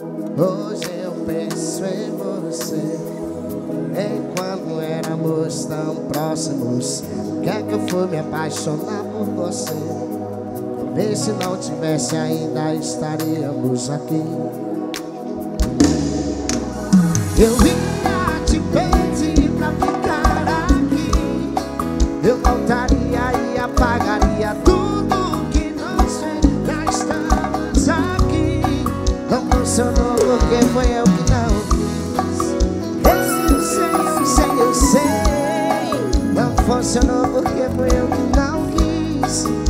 Hoje eu penso em você. Em quando éramos tão próximos. Quer que eu fui me apaixonar por você? Talvez se não tivesse ainda estaríamos aqui. Eu vim. porque foi eu que não quis. Eu sei, eu sei, eu sei, não funcionou porque foi eu que não quis.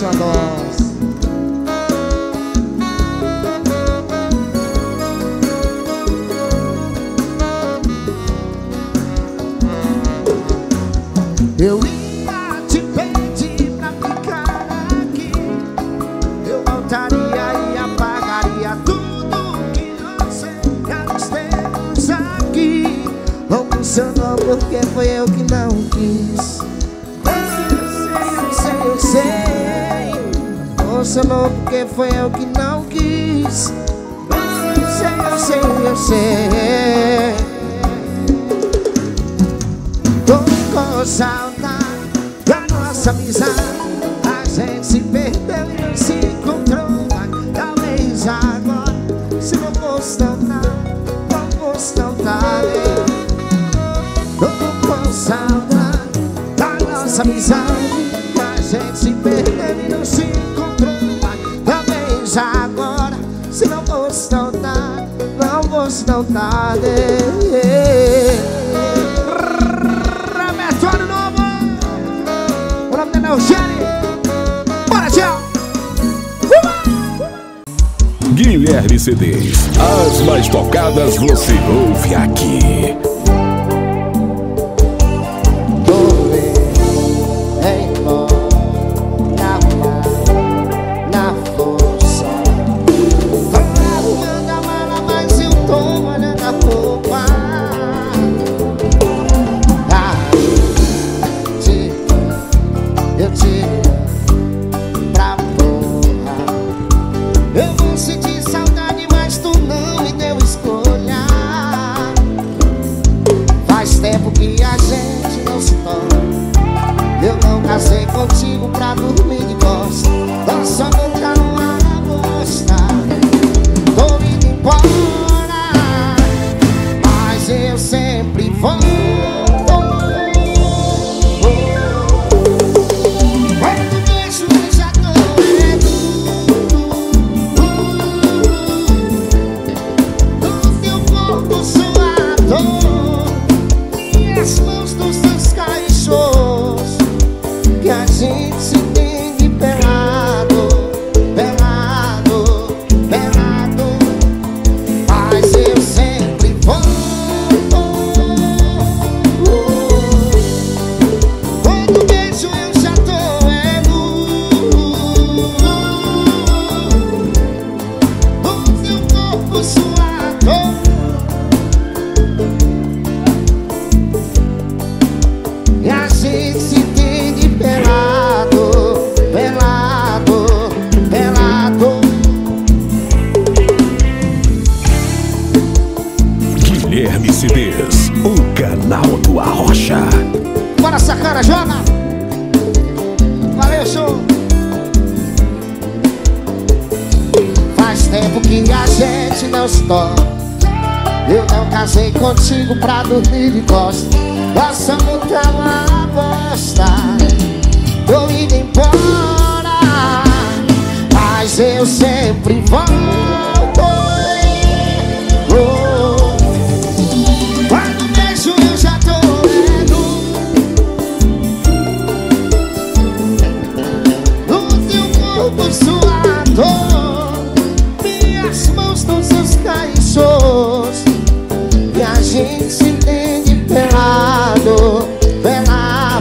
pertence a nós. Eu As mais tocadas você ouve aqui.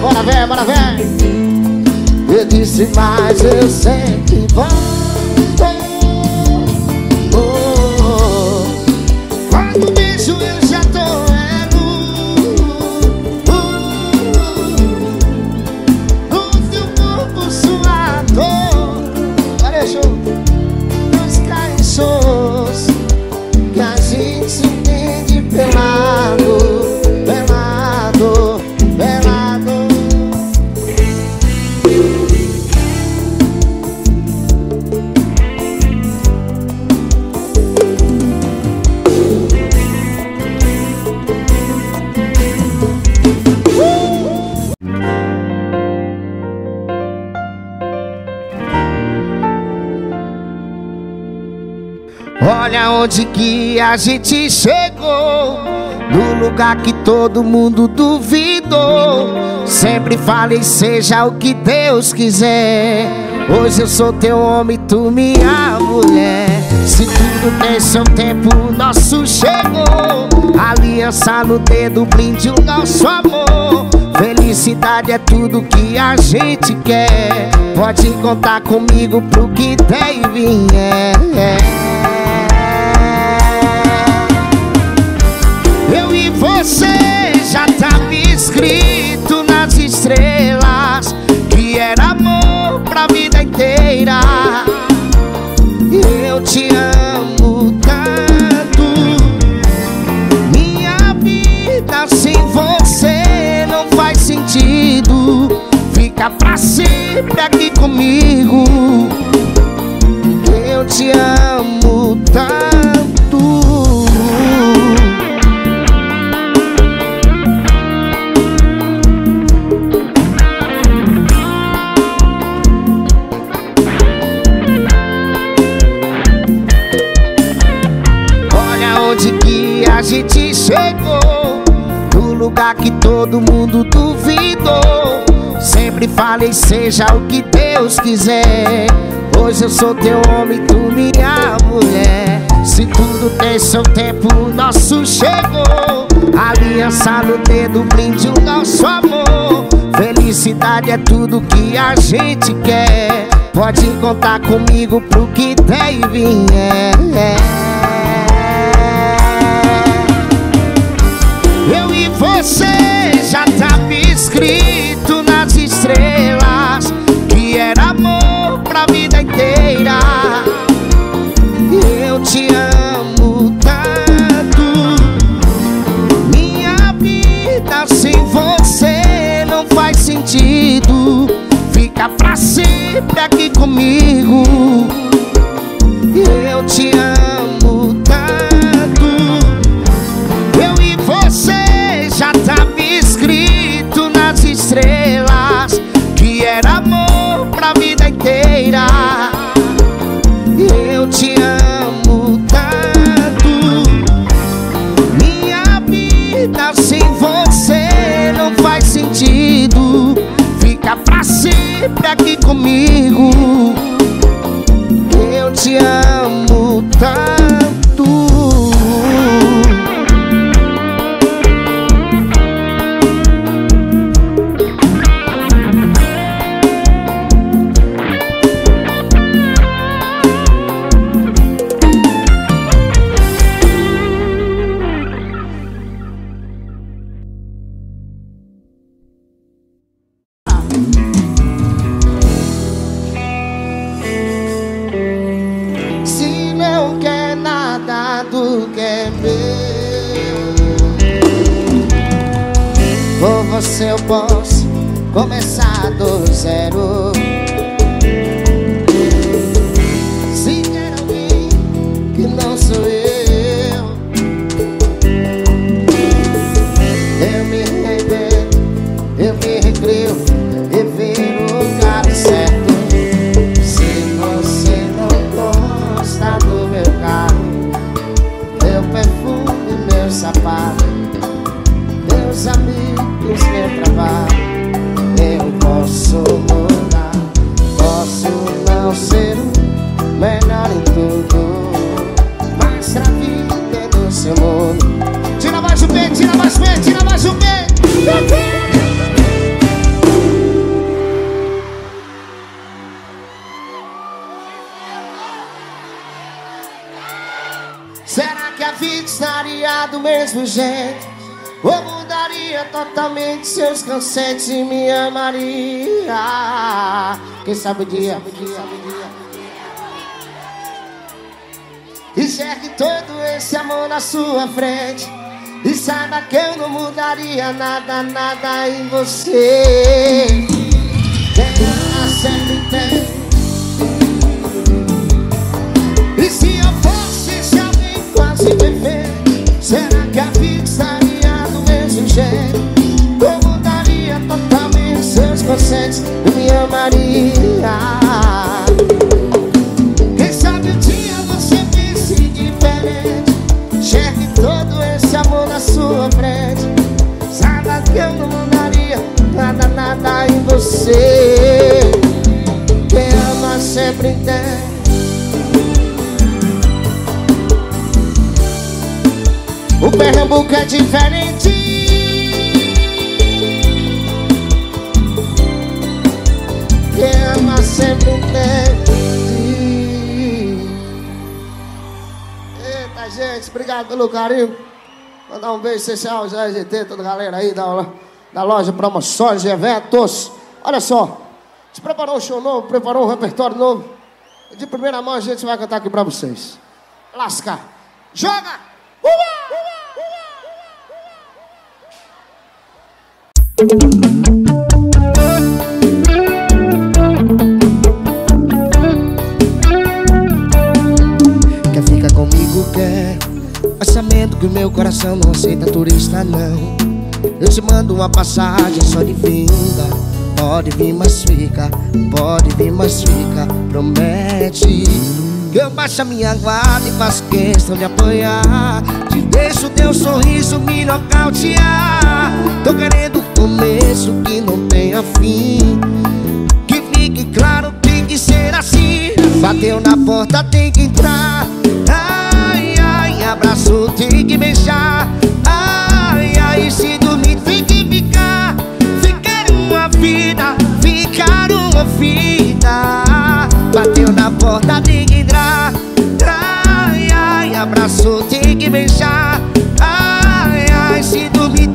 Bora ver, bora ver Eu disse, mas eu sei que vai a gente chegou No lugar que todo mundo duvidou. Sempre falei seja o que Deus quiser. Hoje eu sou teu homem, tu minha mulher. Se tudo tem seu tempo, o nosso chegou. Aliança no dedo, brinde o nosso amor. Felicidade é tudo que a gente quer. Pode contar comigo pro que der e vier você já tava escrito nas estrelas Que era amor pra vida inteira. Eu te amo tanto. Minha vida sem você não faz sentido. Fica pra sempre aqui comigo. Eu te amo tanto No lugar que todo mundo duvidou. Sempre falei seja o que Deus quiser. Hoje eu sou teu homem, tu minha mulher. Se tudo tem seu tempo, o nosso chegou. Aliança no dedo, brinde o nosso amor. Felicidade é tudo que a gente quer. Pode contar comigo pro que der e mudaria totalmente seus conceitos e me amaria Quem sabe o dia, o dia Enxergue todo esse amor na sua frente E saiba que eu não mudaria nada, nada em você. Ela sempre tem. E se eu fosse esse alguém quase perfeito Será que a vida jeito? Eu mudaria totalmente seus conceitos E me amaria. Quem sabe um dia você pense diferente. Enxergue todo esse amor na sua frente. Saiba que eu não mudaria nada, nada em você. Quem ama sempre entende. O Pernambuco é diferente sempre entende Eita, gente, obrigado pelo carinho. Mandar um beijo especial ao GT, toda a galera aí da, da loja Promoções e Eventos. Olha só, a gente preparou um show novo, preparou um repertório novo. De primeira mão a gente vai cantar aqui pra vocês. Lasca, joga! Uba! Quer Mas sabendo que o meu coração não aceita turista, não. Eu te mando uma passagem só de vinda. Pode vir, mas fica Pode vir, mas fica. Promete que eu baixo a minha guarda e faço questão de apoiar Te deixo teu sorriso me nocautear. Tô querendo começo que não tenha fim. Que fique claro, tem que ser assim. Bateu na porta, tem que entrar. Ai, abraço, tem que beijar. Ai, ai, se dormir, tem que ficar Ficar uma vida, ficar uma vida. Bateu na porta, tem que entrar Ai, ai, abraço, tem que beijar. Ai, ai, se dormir,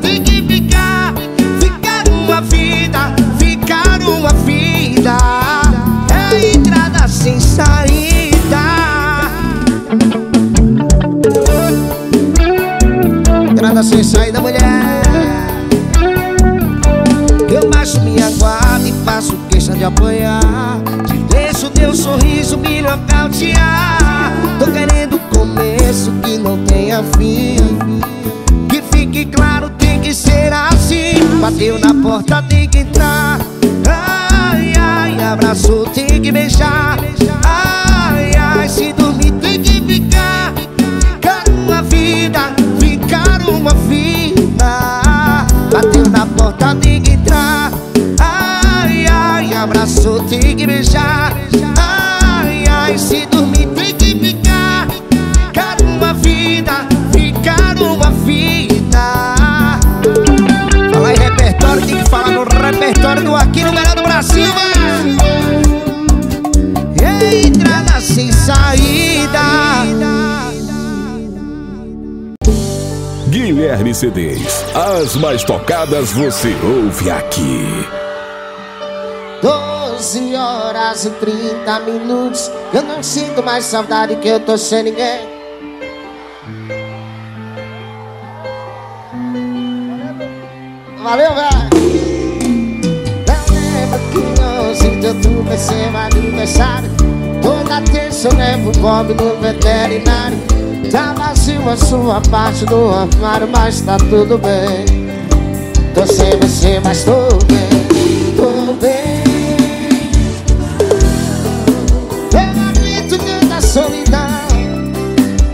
Bateu na porta, tem que entrar. Ai, ai, abraço, tem que beijar. Ai, ai, se dormir, tem que ficar. Ficar uma vida, ficar uma vida. Bateu na porta, tem que entrar. Ai, ai, abraço, tem que beijar CDs. As mais tocadas você ouve aqui. 12 horas e 30 minutos Eu não sinto mais saudade que eu tô sem ninguém Valeu, velho! Não lembro que não sinto outro vai ser meu aniversário Toda terça eu levo o Bob no veterinário Tá vazio a sua parte do armário Mas tá tudo bem. Tô sem você, mas tô bem Tô bem. Eu grito da solidão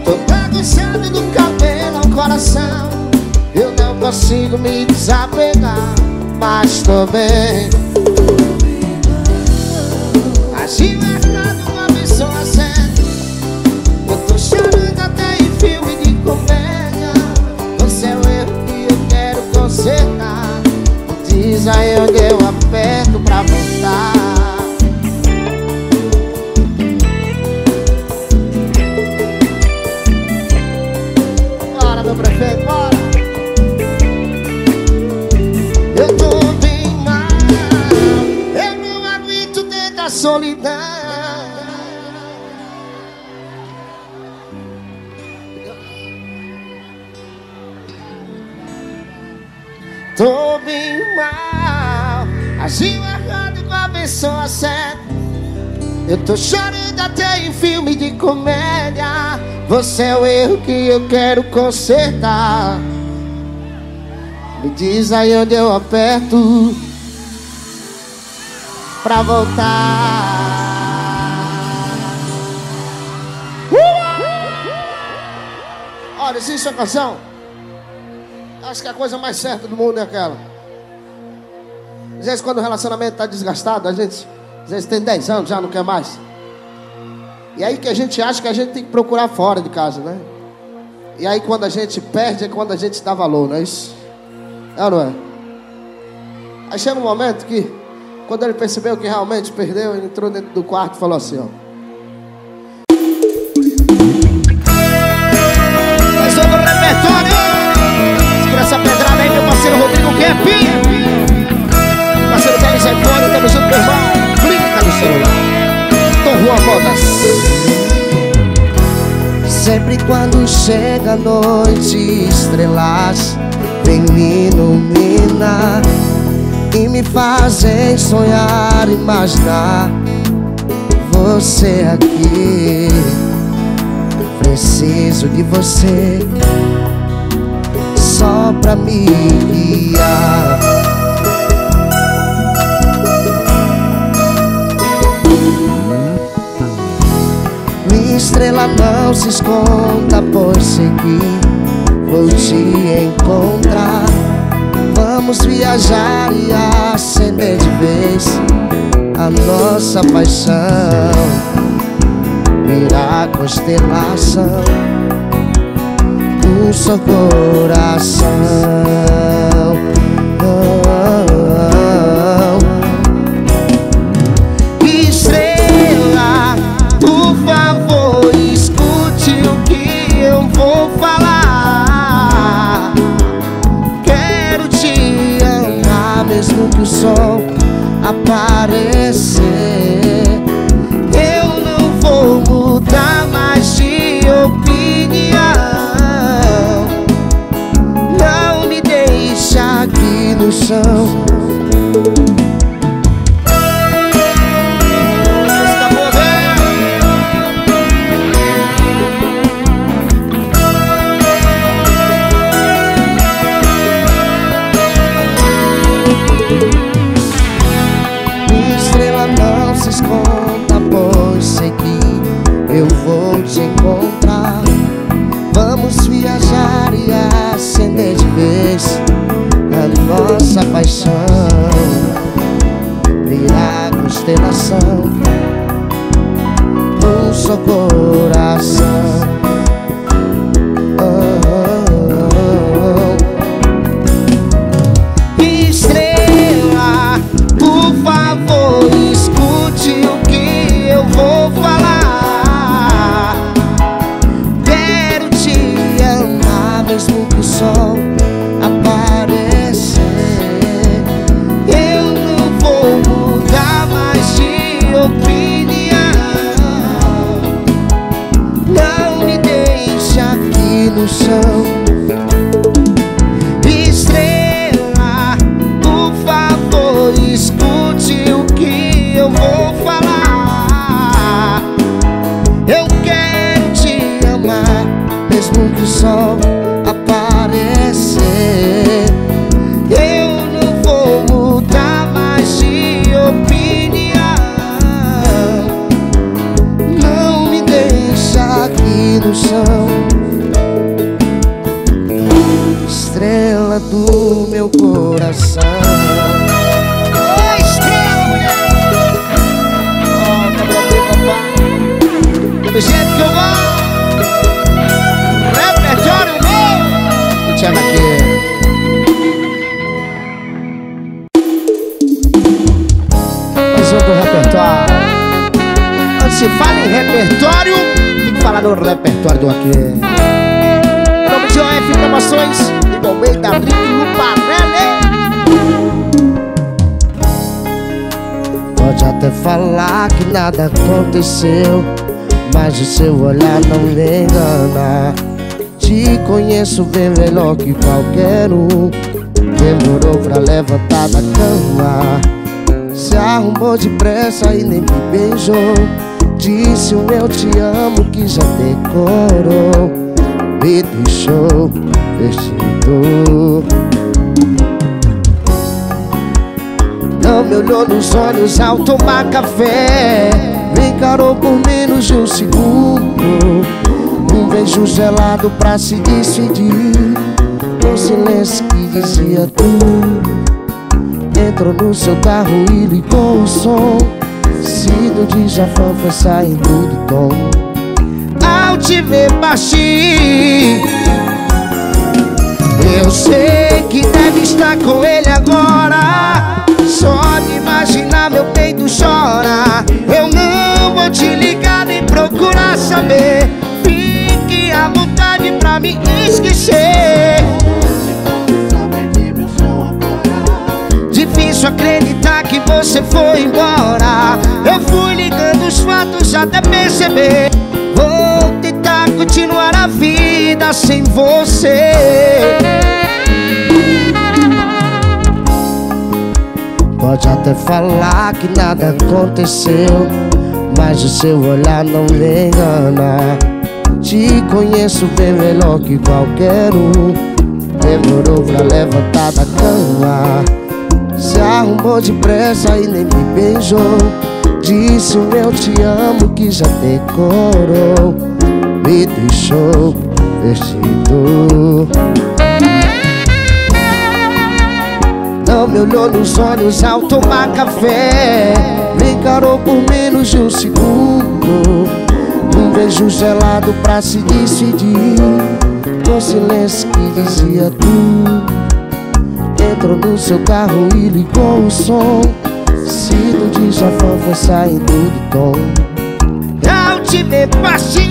Tô bagunçado do cabelo ao coração. Eu não consigo me desapegar Mas tô bem vezes eu onde eu aperto pra voltar. Bora meu prefeito, bora. Eu tô bem mal Eu não aguento tanta solidão. Tô bem mal, agiu errado com a pessoa certa. Eu tô chorando até em filme de comédia. Você é o erro que eu quero consertar. Me diz aí onde eu aperto pra voltar. Olha, existe uma canção. Acho que a coisa mais certa do mundo é aquela. Às vezes quando o relacionamento está desgastado, a gente às vezes tem 10 anos, já não quer mais. E aí que a gente acha que a gente tem que procurar fora de casa, né? E aí quando a gente perde é quando a gente dá valor, não é isso? É ou não é? Aí chega um momento que, quando ele percebeu que realmente perdeu, ele entrou dentro do quarto e falou assim, ó. Mais outro repertório! Segura essa pedrada aí, meu parceiro Rodrigo Kep. Teles iPhone, tamo junto, meu irmão. Clínica no celular. Tom Juan Modas. Sempre quando chega a noite, estrelas vem me iluminar e me fazem sonhar, imaginar você aqui. Preciso de você só pra me guiar. Minha estrela não se esconda, pois seguir vou te encontrar. Vamos viajar e acender de vez a nossa paixão. Virar constelação do seu coração. O sol aparecer. Eu não vou mudar mais de opinião. Não me deixa aqui no chão. Mesmo que o sol aconteceu Mas o seu olhar não me engana. Te conheço bem melhor que qualquer um. Demorou pra levantar da cama. Se arrumou depressa e nem me beijou. Disse o eu te amo que já decorou. Me deixou vestido Não me olhou nos olhos ao tomar café Me encarou por menos de um segundo. Um beijo gelado pra se despedir. Um silêncio que dizia tudo Entrou no seu carro e ligou o som. Sido de Jafão foi saindo do tom. Ao te ver partir Eu sei que deve estar com ele agora Só de imaginar meu peito chora. Eu não vou te ligar nem procurar saber. Fique à vontade pra me esquecer. Difícil acreditar que você foi embora. Eu fui ligando os fatos até perceber. Vou tentar continuar a vida sem você Pode até falar que nada aconteceu Mas o seu olhar não me engana. Te conheço bem melhor que qualquer um. Demorou pra levantar da cama. Se arrumou depressa e nem me beijou. Disse o eu te amo que já decorou. Me deixou vestido Não me olhou nos olhos ao tomar café. Me encarou por menos de um segundo. Um beijo gelado pra se decidir. Com silêncio que dizia tudo Entrou no seu carro e ligou o som. Sido de Jafão foi saindo do tom. Ao te ver partir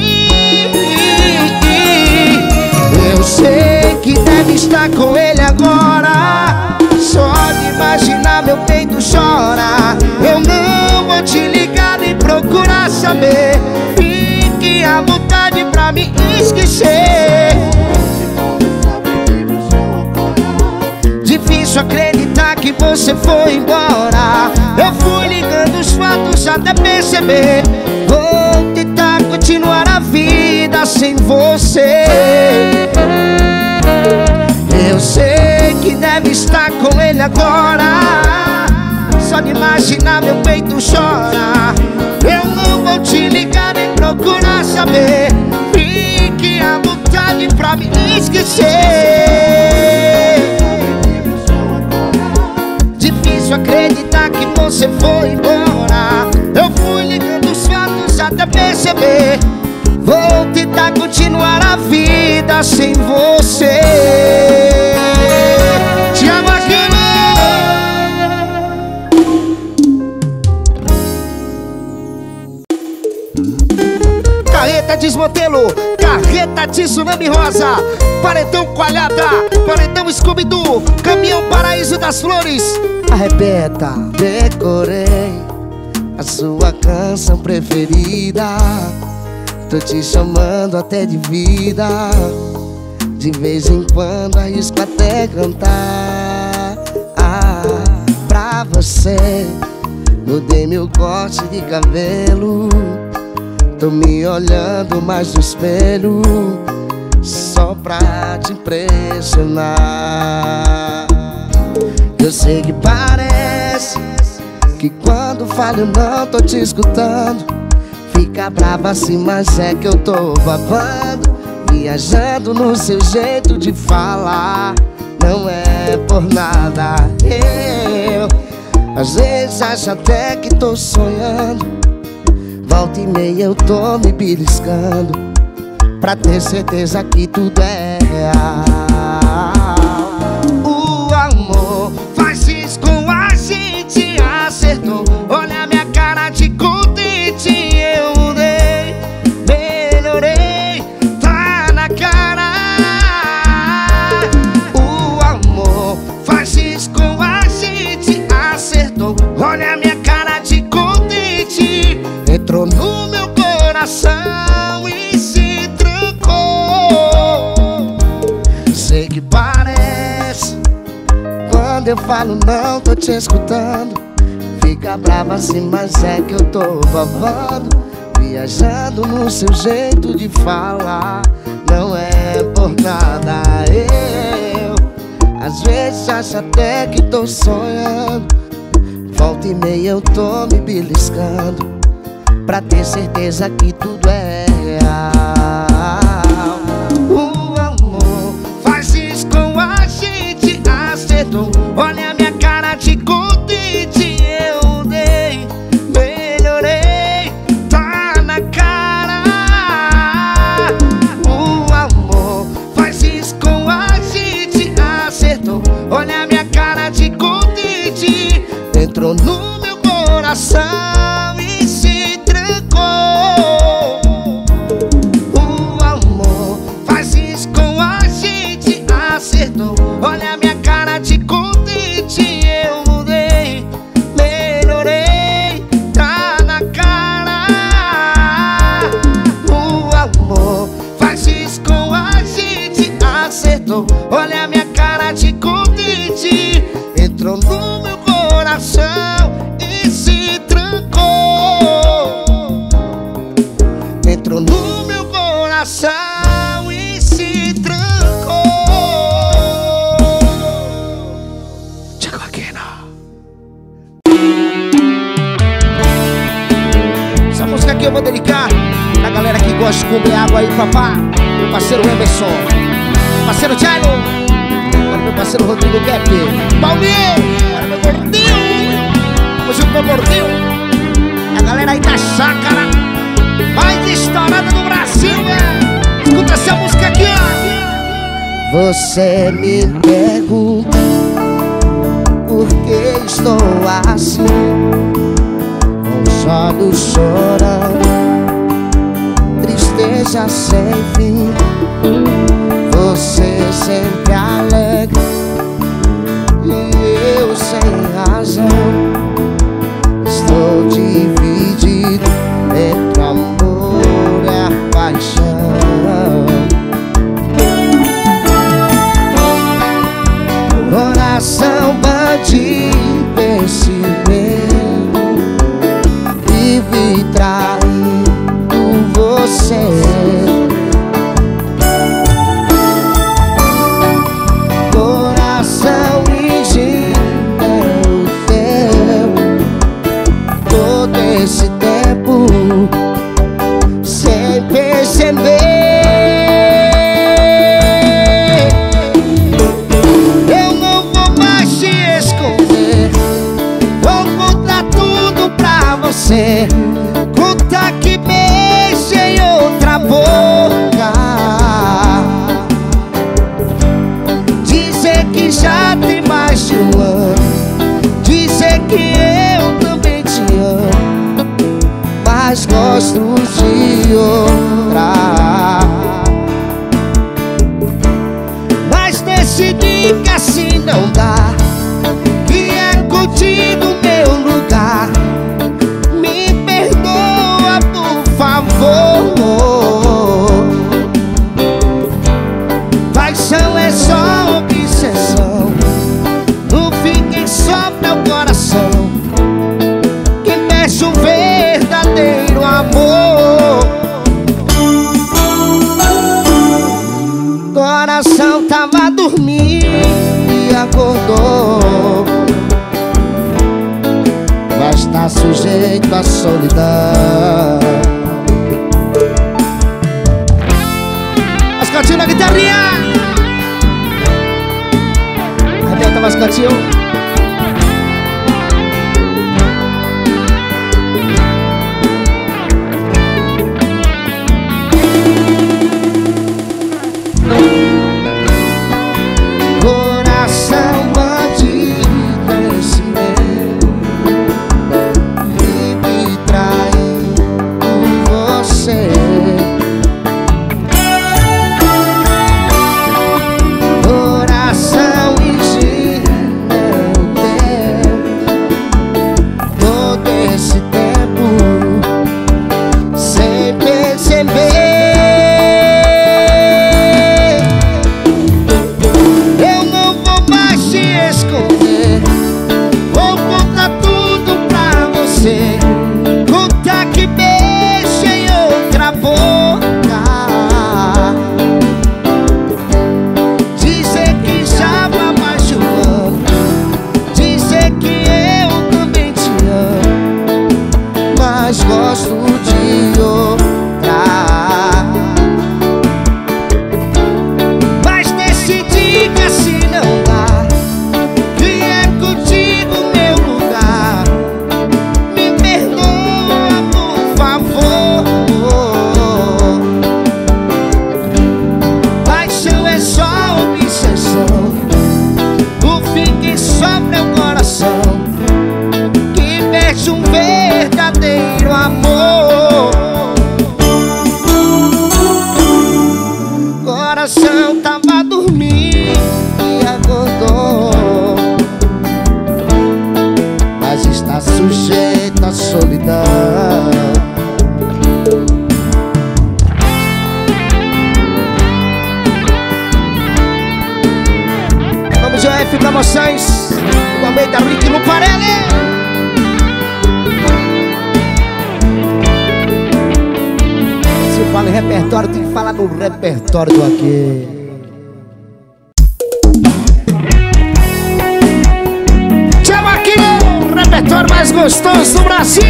Eu sei que deve estar com ele agora Só de imaginar meu peito chora. Eu não vou te ligar nem procurar saber. Fique à vontade pra me esquecer. Difícil acreditar que você foi embora. Eu fui ligando os fatos até perceber. Vou tentar continuar a vida sem você. Eu sei que deve estar com ele agora. Só de imaginar meu peito chora. Eu não vou te ligar nem procurar saber. Fique à vontade pra me esquecer. Difícil acreditar que você foi embora. Eu fui ligando os fatos até perceber. Vou tentar continuar a vida sem você de tsunami rosa. Paredão coalhada, paredão Scooby-Doo Caminhão paraíso das flores. Arrebenta, decorei a sua canção preferida. Tô te chamando até de vida. De vez em quando arrisco até cantar ah, Pra você Mudei meu corte de cabelo Tô me olhando mais no espelho Só pra te impressionar. Eu sei que parece Que quando falo não tô te escutando. Fica brava assim, mas é que eu tô babando Viajando no seu jeito de falar. Não é por nada Eu Às vezes acho até que tô sonhando Volta e meia eu tô me beliscando Pra ter certeza que tudo é real eu falo não, tô te escutando. Fica brava assim, mas é que eu tô babando, Viajando no seu jeito de falar. Não é por nada eu. Às vezes acho até que tô sonhando. Volta e meia eu tô me beliscando. Pra ter certeza que tudo é parceiro Thiago Para meu parceiro Rodrigo Gap. Paulinho. Para meu gordinho. Vamos junto, meu gordinho. A galera aí da chácara. Mais estourada do Brasil, velho. Escuta essa música aqui, ó. Você me pergunta por que estou assim, com os olhos chorando, tristeza sem fim. Você sempre alegre E eu sem razão. Estou dividido entre amor e paixão. Coração bate perceber repertório do aqui. Chama aqui o repertório mais gostoso do Brasil.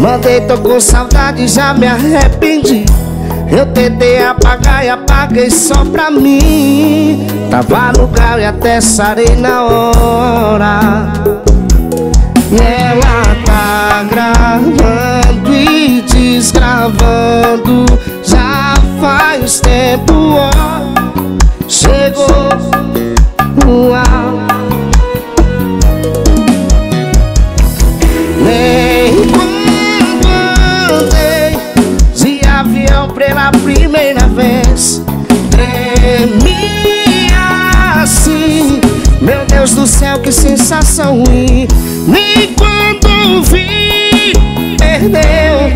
Mandei, tô com saudade, já me arrependi. Eu tentei apagar e apaguei só pra mim. Tava no grau e até sarei na hora. E ela tá gravando e desgravando. Já faz tempo, ó. Chegou uma Nem quando andei de avião pela primeira vez Tremi assim. Meu Deus do céu, que sensação ruim. Nem perdeu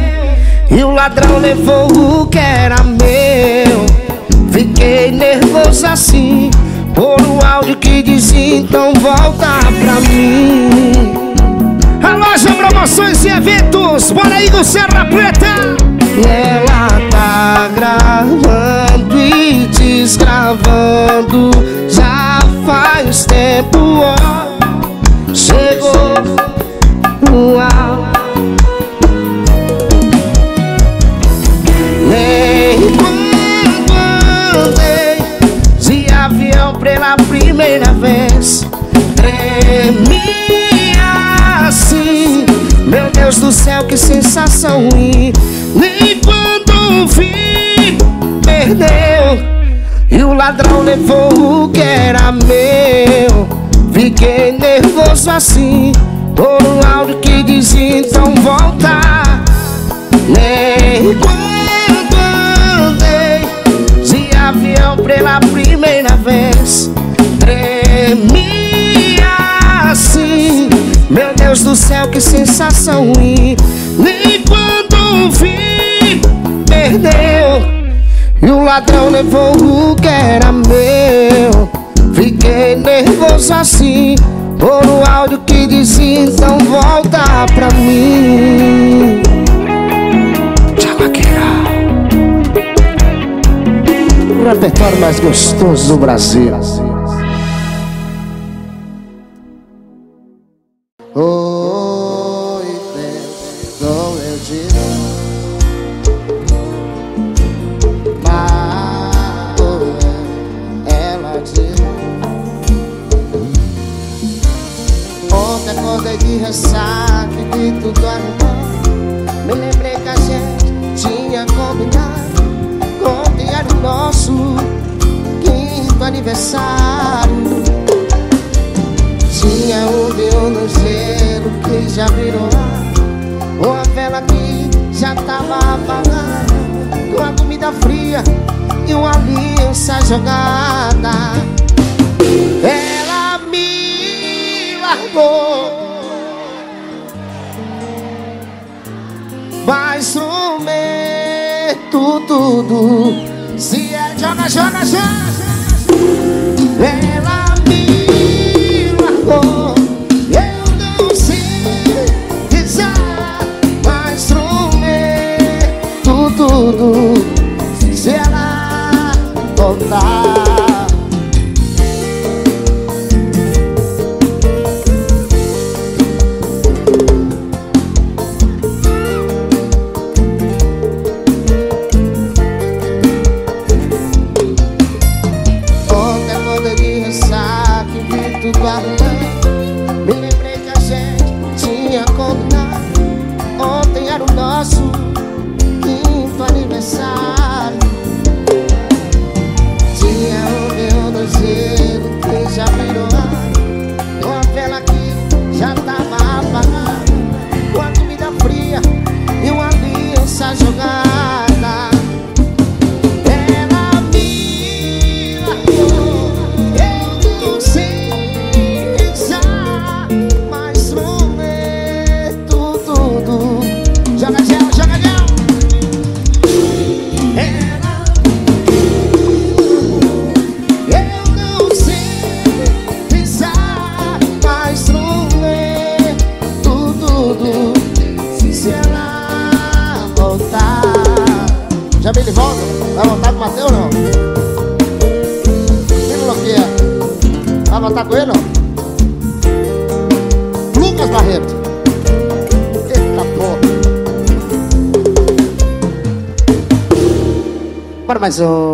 E o ladrão levou o que era meu Fiquei nervoso assim Por um áudio que dizia então volta pra mim A loja Promoções e Eventos. Bora aí com Serra Preta. E ela tá gravando e desgravando Já faz tempo, ó Chegou uma Nem pela primeira vez. Tremi assim Meu Deus do céu, que sensação ruim Nem quando vi, perdeu. E o ladrão levou o que era meu. Fiquei nervoso assim Por um áudio que dizia então volta Nem pela primeira vez. Tremi assim Meu Deus do céu, que sensação ruim Nem quando vi, perdeu E o ladrão levou o que era meu Fiquei nervoso assim Por um áudio que dizia então volta pra mim repertório mais gostoso do Brasil gelo que já virou ar Uma vela que já tava apagada Com a comida fria e uma aliança jogada. Ela me largou. Mas prometo tudo Se é joga, joga, joga Ela me largou tudo Se ela Bora